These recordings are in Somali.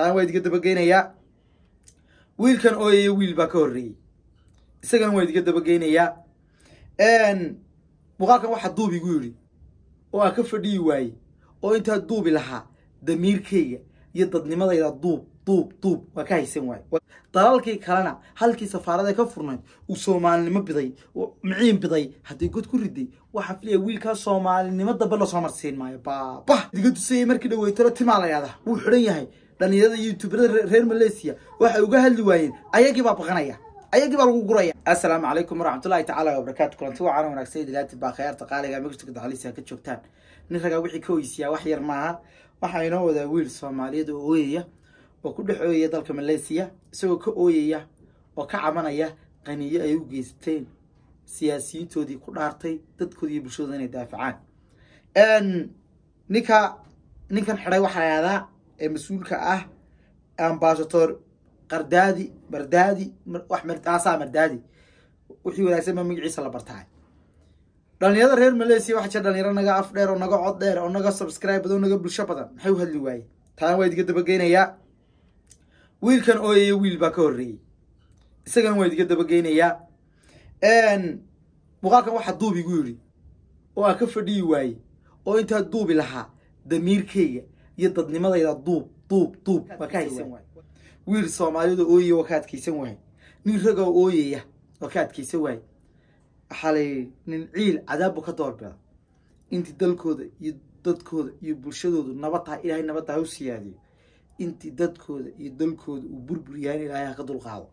taana waa idiga dabageynayaa wiilkan ooyaya wiil baa ka horreeyey isagana waa idiga dabageynayaa muuqaalkan waxaa duub igu yidhi oo aan ka fadhiyi waayey oo intaa duubi lahaa damiirkayga iyo dadnimadayda duub duub duub waa ka haysan waaye dalalkii kalena halkii safaarada ka furnayd uu soomaalinimo biday miciin biday haddii god ku riday waxaa filaya wiilkaa soomaalinimo dambe la soo marsiin maayo baaba. Diga tusayay markii dhaweytalo timaalayaada wuu xidhan yahay dhalinyarada youtuberada reer malaysia waxay uga hadli waayeen ayagii baa baqanaya ayagii baa lagu guraya assalaamu calaykum waraxmatullahi tacaala wabarakaatu kulanti wacaana wanaagsan ilaati baa khayaarta qaaliga megsta dacalisa ka joogtaan nin ragaa wixii ka oysiyaa wax yar maaha waxaa inoo wadaa wiil soomaaliyeed oo ooyaya oo ku dhex ooyaya dalka malaysiya isagoo ka ooyaya oo ka cabanaya qaniyo ay u geysteen siyaasiyiintoodii ku dhaartay dadkoodi iyo bulshadooda inay daafacaan ninka ninkan xidhay waxaa lahahdaa ee mas'uulka ah ambasator qardaadi mardaadi wax aasaa mardaadi wixii wanaagsan ba magaciisa la bartaay dhalinyarada reer malaysia waxaa jira dhalinyaro naga af dheer oo naga cod dheer oo naga subscribe badan oo naga bulsho badan. Maxay u hadli waaye taana waa idiga dabageynayaa wiilkan ooyaya wiil baa ka horreeyey. Isagana waa idiga dabageynayaa muuqaalkan waxaa duub igu yidhi oo aan ka fadhiyi waayey oo intaa duubi lahaa damiirkayga iyo dadnimadayda duub duub duub waa ka haysan waay wiil soomaaliyada ooyaya waa ka adkaysan waay nin raga ooyaya waa ka adkaysan waay waxaa layidhi nin ciil cadaabbu ka doorbida intii dalkooda iyo dadkooda iyo bulshadoodu nabad tahay ilaahay nabad tahay u siyaadiyo intii dadkooda iyo dalkooda uu burbur yahay in ilaahay ha ka dulqaado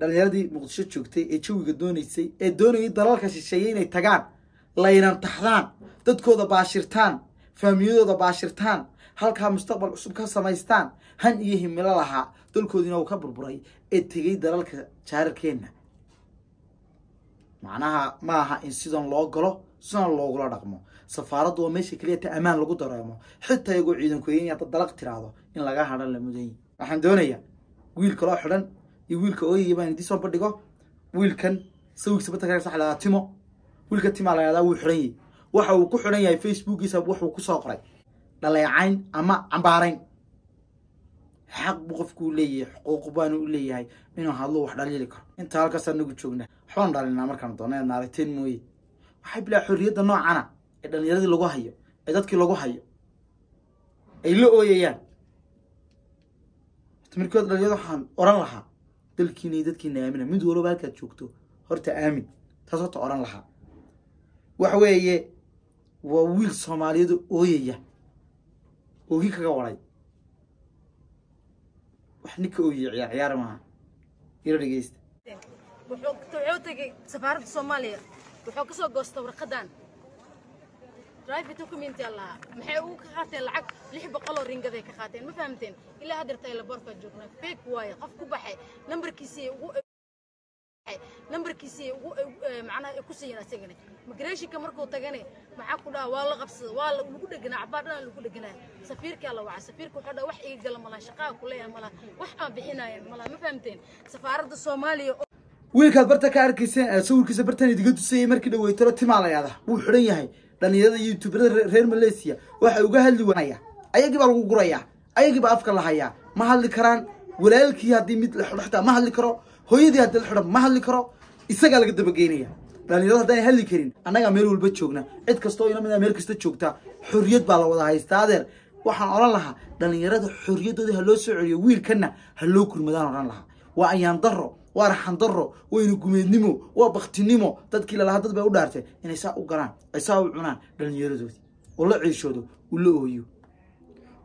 dhalinyaradii muqdisho joogtay ee jawiga doonaysay ee doonayay dalalka shisheeye inay tagaan laynan taxdaan dadkooda baashirtaan faamiyadooda baashirtaan halkaa mustaqbal cusub ka samaystaan han iyo himilo lahaa dalkoodiina uu ka burburay ee tegay dalalka jaararkeenna macnaha ma aha in sidan loo galo sidan loogula dhaqmo. Safaaraddu waa meesha keliya ammaan lagu dareemo. Xitaa iyagoo ciidankoya in hadda dalaq tiraahdo in laga hadhan la mudayi waxaan doonayaa wiil kaloo xidhan iyo wiilka ooyaya baan idii soo bandhigo wiilkan sawigsa batanka waxa la yahdaa timo. Wiilka timaa la wuu xidhan yahay waxa uu ku xidhan yahay facebookiisa wuxuu ku soo qoray dhaleecayn ama cambaarayn. Xaq buu qofkuu leeyahay xuquuq baanu u leeyahay inuu hadlo wax dhaliili karo. Intaa halkaas anagu joogna waxbaan dhalinaa markaan doona inaad naaragteen mooye. Waxay bilaa xorriyadda noocana ee dhalinyaradii lagu hayo ee dadkii lagu hayo ay la ooyayaan. Markood dhalinyarada waxaan oran lahaa dalkiina iyo dadkiina aamina mid walba halkaad joogto horta aamin. Taas oran lahaa. Waxa weeye waa wiil soomaaliyada ooyaya oogi kaga waray wax ninka ooyaya ciyaar ciyaar maaha. Ila dhegeysta wuxuu tegay safaaradda soomaaliya. Wuxuu ka soo goostay warqadan drive document yaa lahaa. Maxay ugu ka qaateen lacag lix boqoloo ringaday ka qaateen? Ma fahamteen? Ilaa haddeerta laboorkaa joognaa fake waaye qof ku baxay. Nambarkiisii ugu nambarkiisii macnaha migrationka markuu tagane maxaa ku wiilkaad barta ka arkayseen sawirkiisa bartan idiga tusayay markii dhaweytalo timaalayaada wuu xidhan yahay. Dhalinyarada youtuberada reer malaysia waxay uga hadli waanaya ayagii lagu guraya ayagii afka la hayaa ma hadli karaan walaalkii haddii mid la ma hadli karo hooyadii haddii la ma hadli karo isagaa laga dabageynaya. Dhalinyarada haddaanay hadli karin annagaa meel walba joogna. Cid kastoo inamida meel kasta joogta xorriyad baa la wada haystaa adeer waxaan odhan lahaa dhalinyarada xorriyaddooda ha loo soo celiyo wiilkanna ha loo kurmadaan odhan lahaa. Waa ayaan daro waa raxan daro wayna gumeednimo waa baktinimo dadkii lalahaa dad bay u dhaartay. Inay saa u galaan ay saa u cunaan dhalinyaradoodii oo ciishoodo uu ooyo.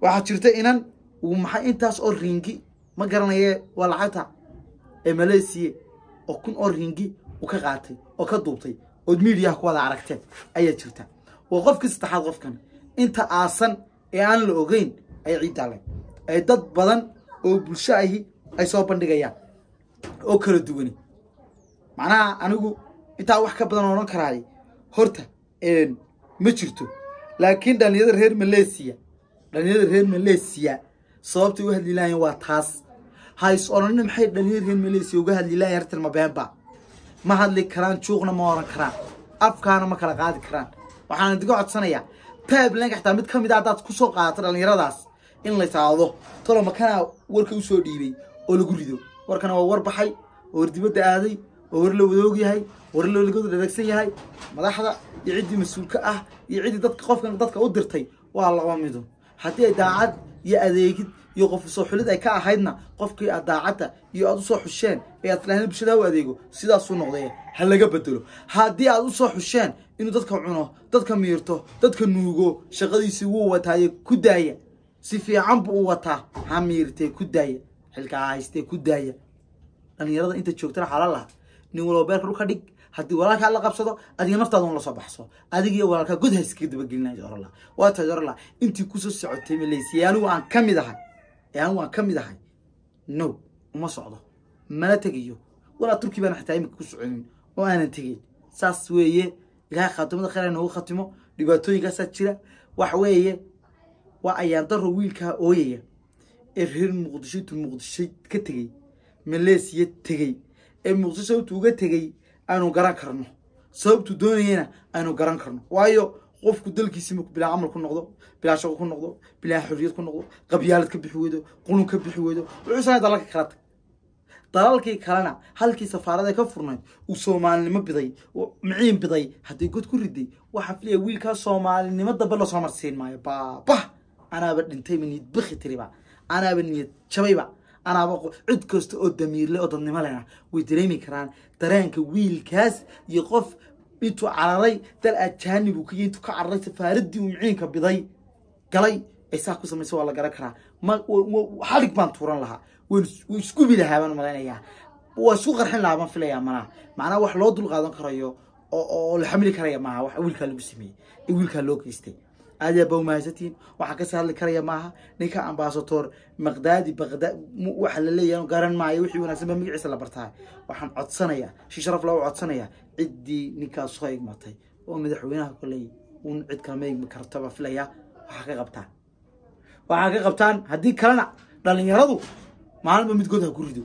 Waxaa jirta inan maxay intaas oo ringi ma garanaye waa lacagta ee malaysiya oo kun oo ringi uu ka qaatay oo ka duubtay. Ood miidiyaha ku wada aragteen ayaa jirta. Waa qofkii saddexaad qofkan inta aasan ee aan la ogeyn ay ciiddaale ay dad badan oo bulsho ahi ay soo bandhigayaan oo kala duwani. Macnaha anigu intaa wax ka badan odhan karaay. Horta ma jirto. Laakiin dhalinyarada reer malaysiya dhalinyarada reer malaysiya sababtay u hadli lahayen waa taas hays odhanina maxay reer malaysiya uga hadli lahayen hartan ma beenba ma hadli karaan juuqna ma oran karaan afkaana ma kala qaadi karaan waxaan idiga codsanayaa taablanka xitaa mid ka mid a haddaad ku soo qaadato dhalinyaradaas in la saado tolo makanaa warka u soo dhiibay oo lagu rido. Warkana waa war baxay oo war dibadda aaday oo war la wadaog yahay war la laga dhadhagsan yahay. Madaxda iyo ciddii mas'uulka ah iyo ciddii dadka qofkan dadka u dirtay waa laba mido haddii ay daacad iyo adeegid iyo qof soo xulid ay ka ahaydna qofkii aad daacadda iyo aad u soo xusheen ee aad islahayn bulshada u adeego sidaasuu noqday ha laga bedelo. Haddii aad u soo xusheen inuu dadka cuno dadka miirto dadka nuugo shaqadiisii wuu wataaye ku daaya. Si fiican buu u wataa ha miirtee ku daaya. Xilkaa haystee ku daaya. Dhalinyarada inta joogtana xala laha nin walba beerka dhulka dhig. Haddii walaalkaa la qabsado adiga naftaada un la soo baxso. Adiga iyo walaalkaa god hayskaga dabagelinaya orala waa tahay intii ku soo socotay maleysiya anigu aan ka mid ahay ee anigu aan ka mid ahay. No uma socdo. Mana tegayo. Walaa turki baan xataa imika ku soconin oo aanan tegeyn saas weeye ilaahay khaatimada khayr noogu khatimo dhibaatooyinkaasaa jira. Wax weeye waa ayaan daro wiilkaa ooyaya. Ee reer muqdisho intuu muqdisho ka tegey maleesiya tegey ee muqdisho sababtu uga tegey aanu garan karno. Sababtu doonayana aynu garan karno. Waayo qofku dalkiisi bilaa camal ku noqdo bilaa shaqo ku noqdo bilaa xorriyad ku noqdo qabyaalad ka bixi weydo qulun ka bixi weydo wuxuu sanay dalalka kala tag. Dalalkii kalena halkii safaarada ka furnayd uu soomaalinimo biday miciin biday haddii god ku riday waxaa filaya wiilkaa soomaalinimo dambe la soo marsiin maayo. Baaba anaaba dhintayba niyad biki tiriba anaaba niyad jabayba anaaba cid kasta oo damiirle oo dadnimo lena way dareemi karaan dareenka wiilkaas iyo qof intuu cararay dal ajaanib uu kaya intuu ka cararay safaaradii uu miciinka biday. Galay ay saa ku samaysa waa la garan karaa. Ma xalig baan tuuran lahaa. Waan isgubi lahaa baan malaynayaa waa isku qarxin lahaa baan filayaa malaha macnaha wax loo dul qaadan karayo oo la xamili karaya maaha wax wiilkaa lagu sameeyey ee wiilkaa loo geystay aad baa umahadsantihiin waxaa kasii hadli karaya maaha ninka ambasator maqdaadi baqda waxa la leeyahay garan maayo wixii wanaagsan ba magaciisa la bartaa waxaan codsanayaa shi sharaf loo codsanayaa ciddii ninkaas soo igmatay oo madaxweynaha koley uun cid kale ma igmi kartaba filaya waxaa ka qabtaan waxaa ka qabtaan haddii kalena dhalinyaradu maalinba midkood ha ku rido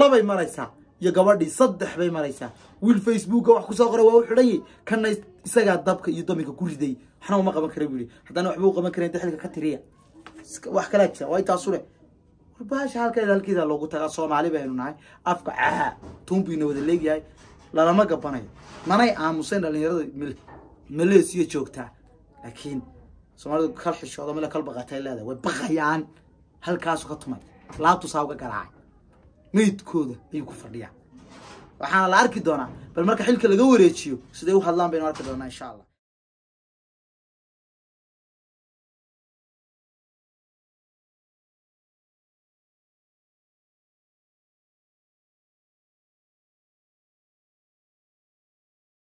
labay maraysaa iyo gabadhii saddex bay maraysaa wiil facebooka wax kusoo qoray waa u xidhan yahy kana isagaa dabka iyo daminka ku riday waxna uma qaban kara buu yihi haddana waxba u qaban karayn daxilka ka tiriya wax kalaa jira waa intaasu le warbahasha halkeeda halkeeda loogu tagaa soomaali baynu nahay afka caa tuunbuyna wada leegyahay lalama gabanayo manay aamuseen dhalinyarada maleesiya joogtaa laakiin soomaalidu kal xishooda male kal baqatay leedahay way baqayaan halkaasu ka tumay laabtu saa uga garaacay ميت كودا. أيك فريعة وحنا لاركي دونا. بل مركح حلك لجوري تشيو سدوا هلا بين دونا إن شاء الله.